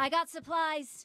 I got supplies.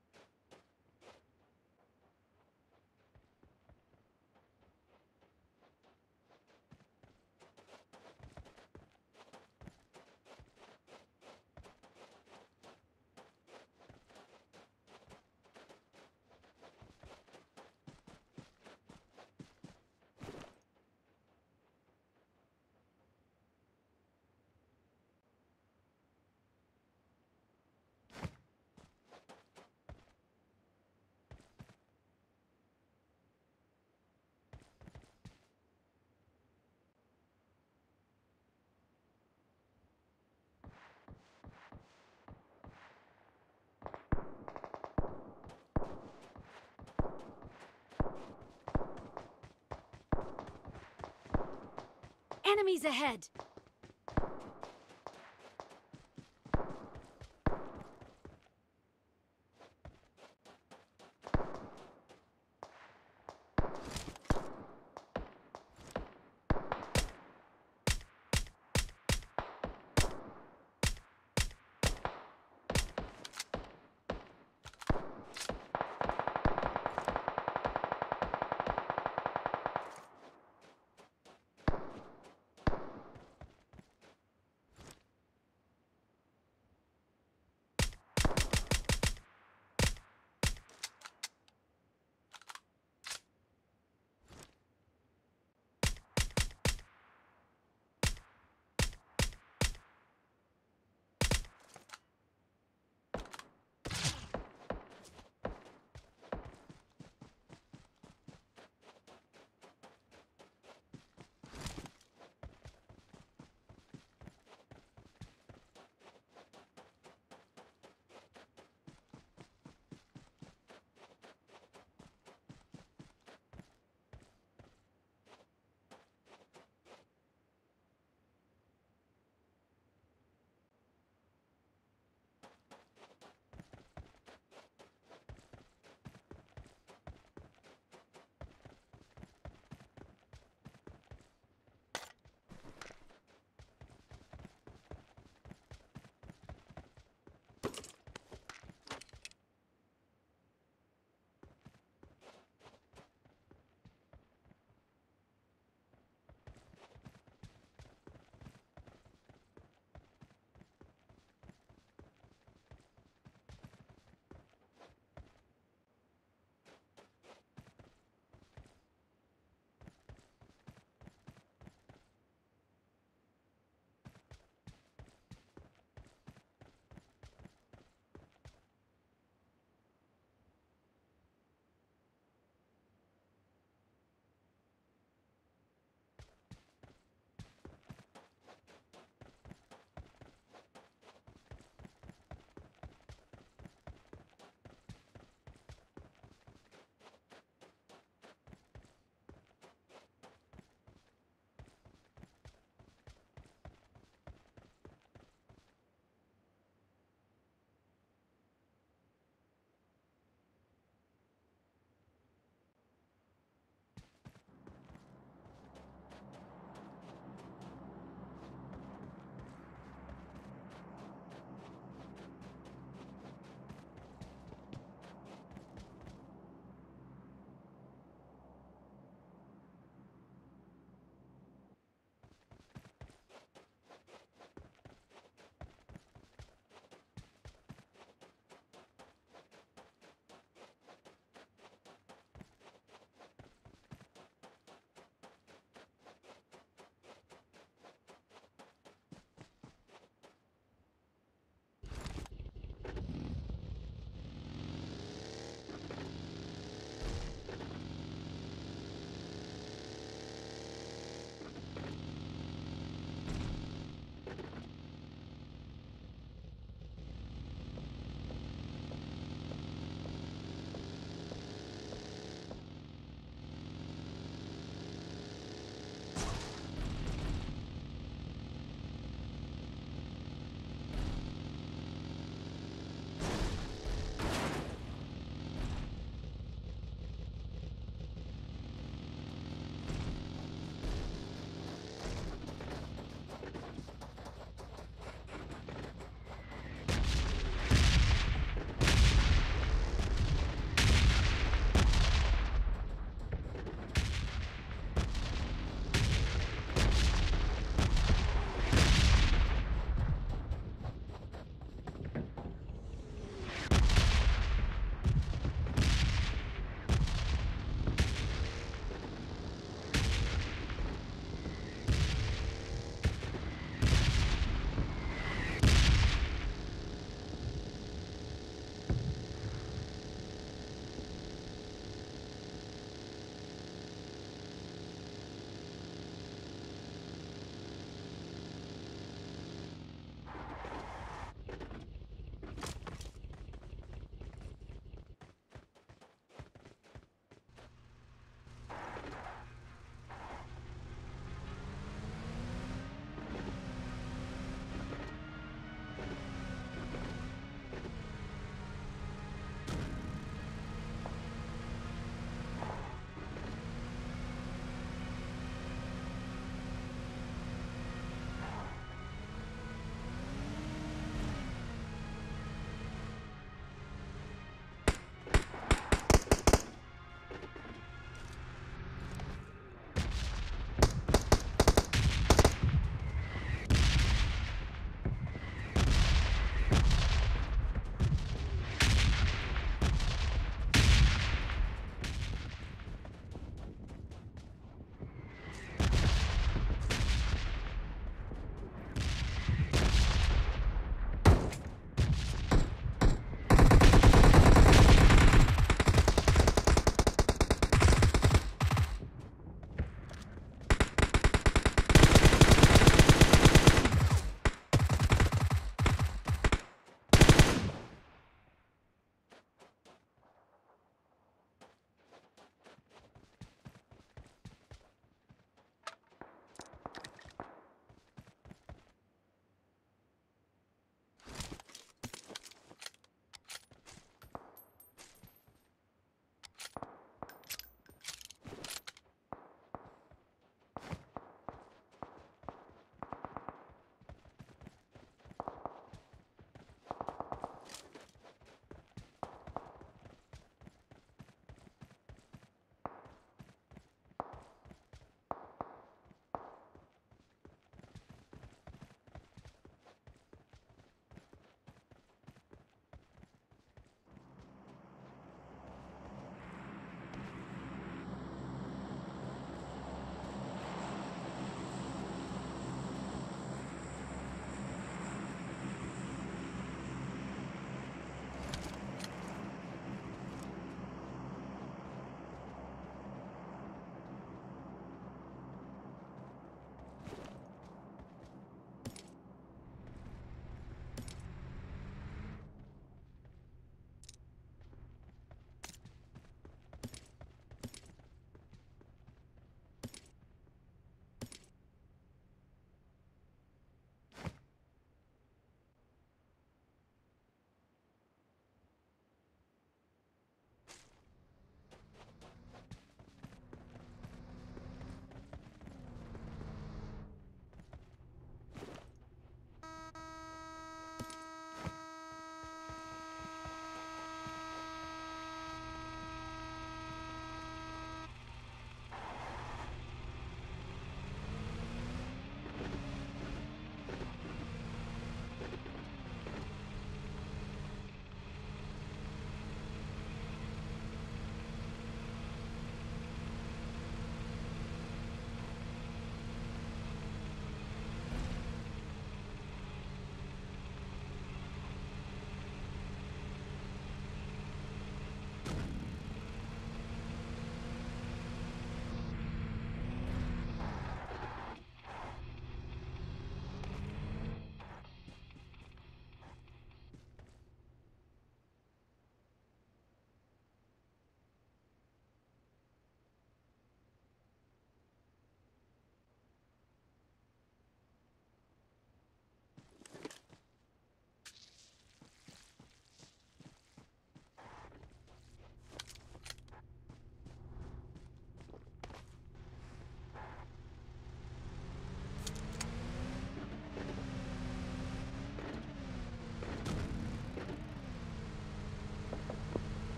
Enemies ahead!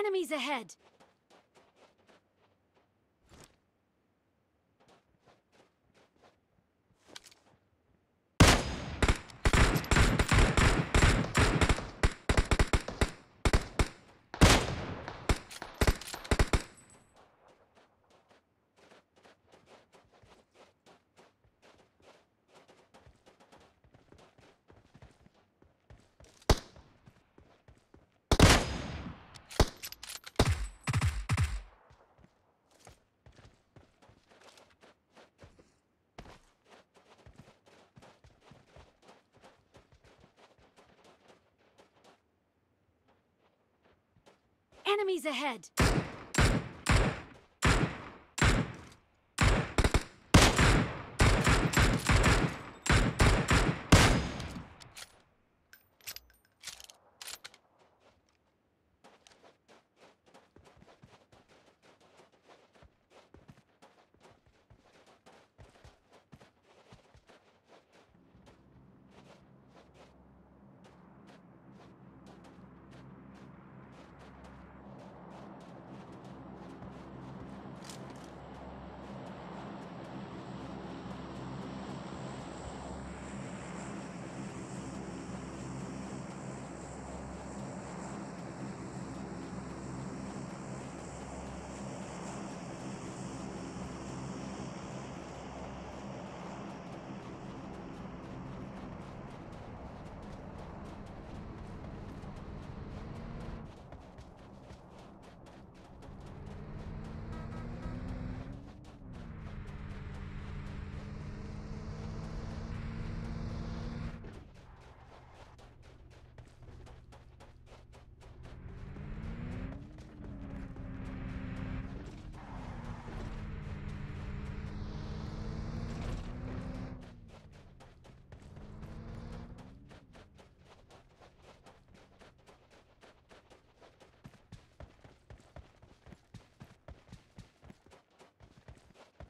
Enemies ahead! Enemies ahead!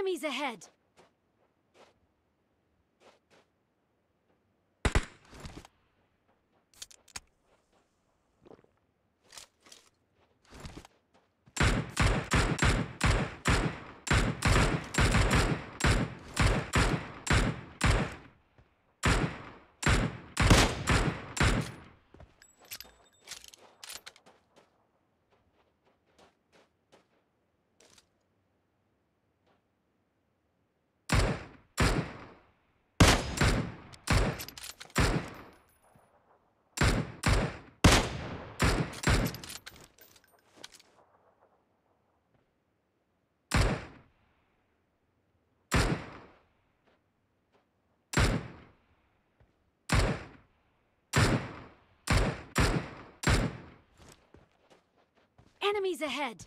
Enemies ahead! Enemies ahead!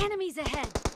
Enemies ahead!